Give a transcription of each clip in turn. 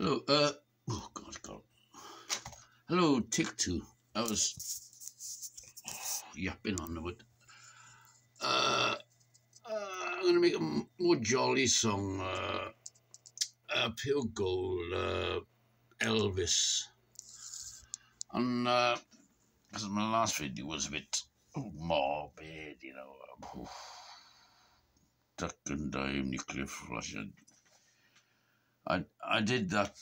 Hello, uh, oh God, God. Hello, Tick Two. I was yapping on about. Uh, uh, I'm gonna make a more jolly song. Uh, uh Pure Gold, uh, Elvis. And, uh, because my last video was a bit morbid, you know. Duck and dime, nuclear flush. I I did that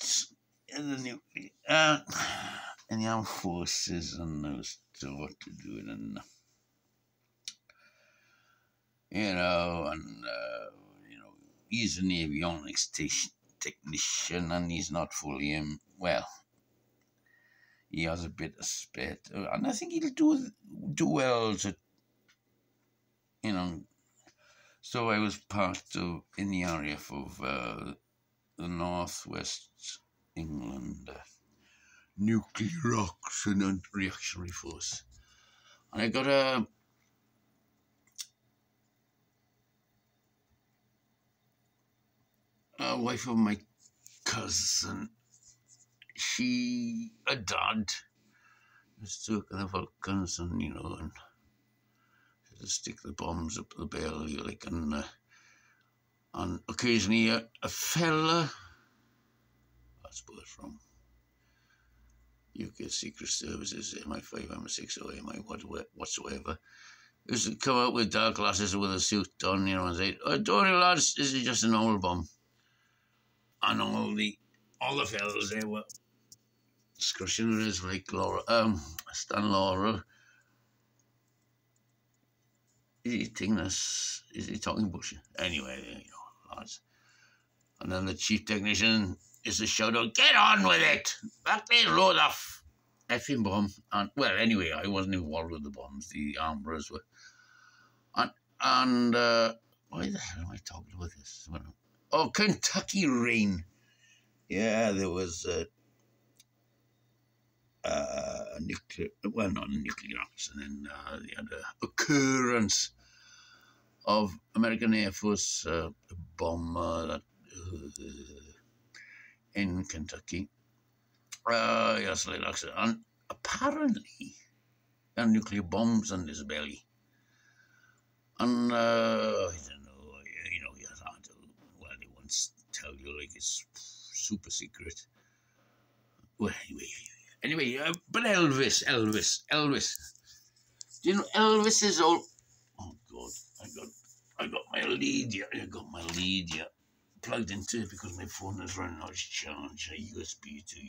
in the nuclear uh, in the armed forces and I was what to do it, and you know and uh, you know he's an avionics te- technician and he's not fully in well he has a bit of spit and I think he'll do do well to you know so I was part of in the RAF of uh, the Northwest England Nuclear Oxygen Reactionary Force. And I got a a wife of my cousin. She, a dad, was talking the Vulcans and, you know, and stick the bombs up the belly, like, and uh, and occasionally a, a fella, I suppose from UK Secret Services, MI5, MI6, or MI whatsoever, used to come out with dark glasses with a suit on, you know, and say, oh, don't lads, this is just an old bomb. And all the all the fellas there were heads like Laura, um, Stan Laurel. Is he thinking this? Is he talking bullshit? Anyway, you know And then the chief technician is to shout out, get on with it! Back there, load off! Effing bomb. And, well, anyway, I wasn't involved with the bombs. The armourers were. And, and uh, why the hell am I talking about this? Oh, Kentucky rain. Yeah, there was a, uh, a nuclear, well, not a nuclear accident, uh, they had occurrence of American Air Force uh, bomber uh, in Kentucky. Uh, yes, like. And apparently, there are nuclear bombs in his belly. And uh, I don't know, you know, you have to, well, they won't tell you like it's super secret. Well, anyway, anyway, uh, but Elvis, Elvis, Elvis. Do you know Elvis is all? Oh God, I got I got my lead here. I got my lead here plugged into it because my phone is running out of charge. A USB to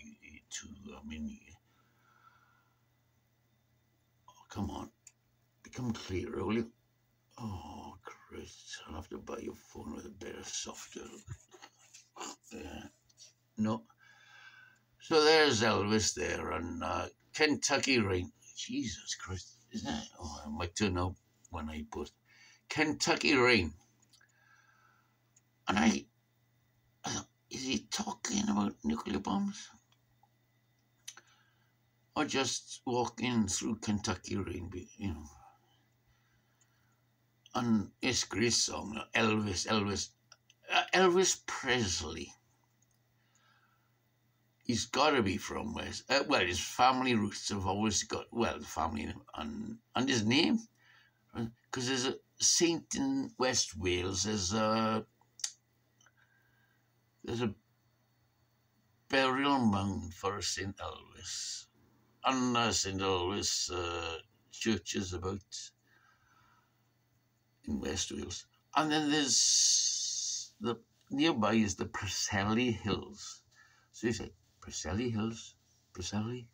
to I mean, oh come on, become clear, will you? Oh, Chris, I'll have to buy your phone with a better software. Yeah. No. So there's Elvis there on uh, Kentucky Rain. Jesus Christ, is that? Oh, I might turn up when I put Kentucky Rain. And I, I thought, is he talking about nuclear bombs? Or just walking through Kentucky Rain, you know? And it's a great song, Elvis, Elvis, uh, Elvis Presley. He's got to be from West. Uh, well, his family roots have always got well, the family and and his name, because there's a Saint in West Wales. There's a there's a burial mound for Saint Elvis, and uh, Saint Elvis uh, churches about in West Wales, and then there's the nearby is the Preseli Hills. So you say Preseli Hills, Preseli.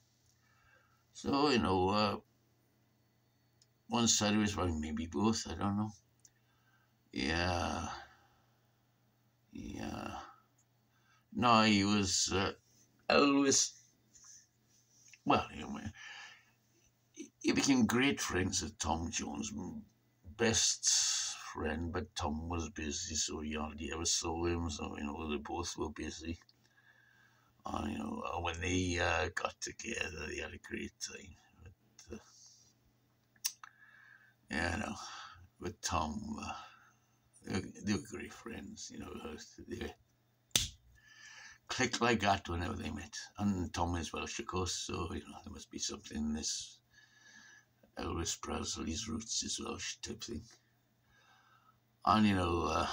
So you know. Uh, one side of his maybe both, I don't know. Yeah. Yeah. No, he was uh, always, well, anyway, he became great friends with Tom Jones, best friend, but Tom was busy, so he hardly ever saw him, so, you know, they both were busy. And, you know, when they uh, got together, they had a great time. Yeah, know. With Tom, uh, they, were, great friends, you know. They clicked like that whenever they met. And Tom is Welsh, of course, so you know there must be something in this Elvis Presley's roots is Welsh type thing. And you know, uh,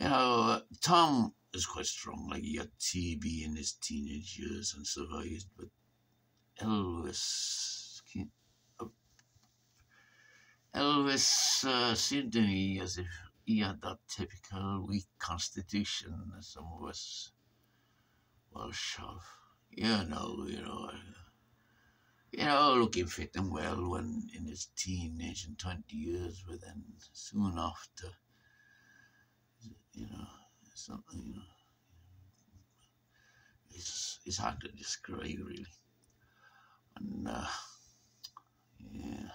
you know, uh, Tom is quite strong. Like he had TB in his teenage years and survived, but Elvis, uh, Elvis uh, seemed to me as if he had that typical weak constitution that some of us Welsh have. You know, you know, uh, you know, looking fit and well when in his teenage and 20 years, but then soon after, you know, something, you know, it's, it's hard to describe really. And, uh, yeah.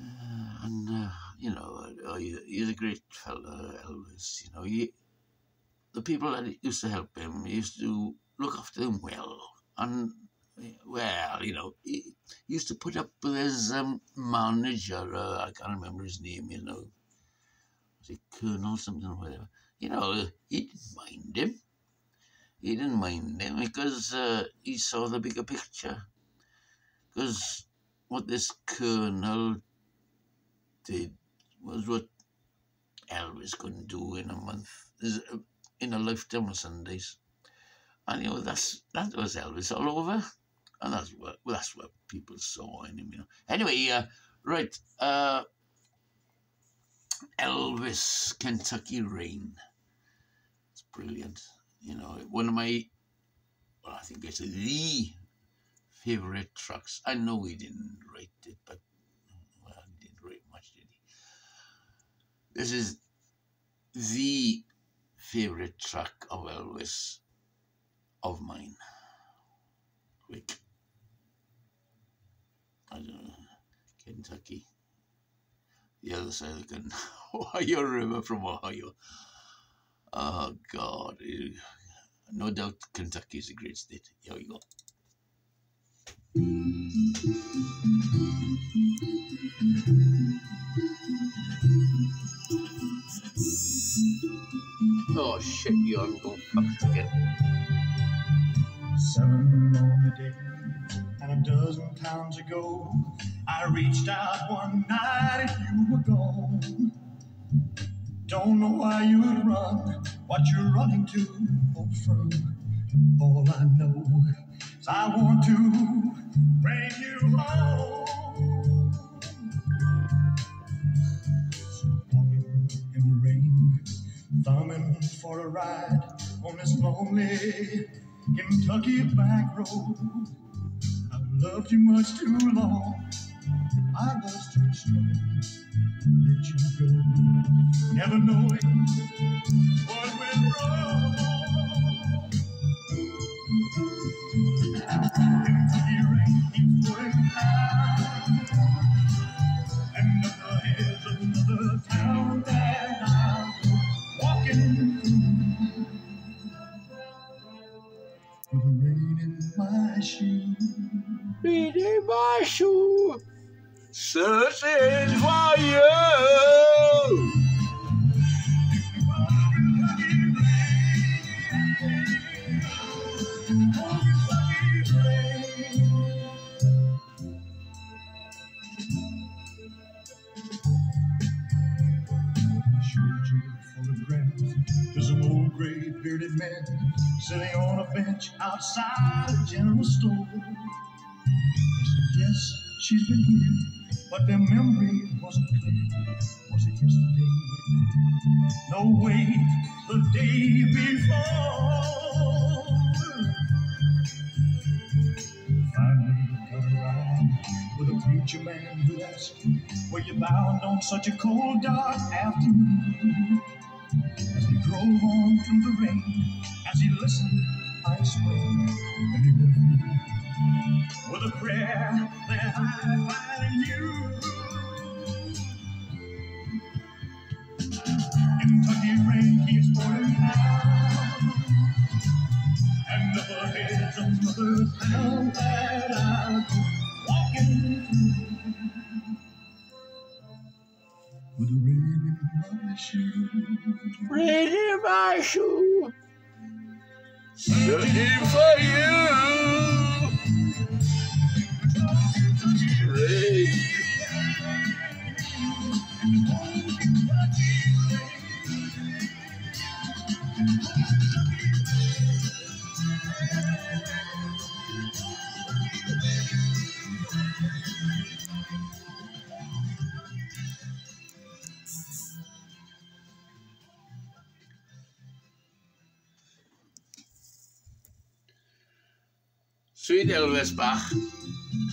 Uh, and, uh, you know, uh, he's a great fellow, Elvis. You know, he, the people that used to help him used to look after him well. And well, you know, he used to put up with his um, manager. Uh, I can't remember his name. You know, was it Colonel something or whatever? You know, he didn't mind him. He didn't mind him because uh, he saw the bigger picture. Because what this Colonel did was what Elvis couldn't do in a month, in a lifetime of Sundays. And you know, that's that was Elvis all over and that's what that's what people saw in him. You know. Anyway, uh, right, uh, Elvis, Kentucky Rain. It's brilliant. You know, one of my, well, I think it's the favorite tracks. I know he didn't write it, but well, he didn't write much, did he? This is the favorite track of Elvis of mine. Quick. I don't know, Kentucky. The other side of the Ohio River from Ohio. Oh, God. No doubt Kentucky is a great state. Here we go. Oh shit, you are going fucked again. Seven lonely days and a dozen times ago, I reached out one night and you were gone. Don't know why you'd run, what you're running to or from. All I know is I want to bring you home. Thumbing for a ride on this lonely Kentucky back road I've loved you much too long. I was too strong let you go, never knowing what went wrong. Searching for you. There's an old gray bearded man sitting on a bench outside a general store. Yes, she's been here, but their memory wasn't clear. Was it yesterday? No, wait, the day before. Finally got a ride with a preacher man who asked, Were you bound on such a cold, dark afternoon? As we drove on through the rain, as he listened, I explained, and he left me with a prayer Ready my shoe. Looking for you. Sweet Elvis Bach.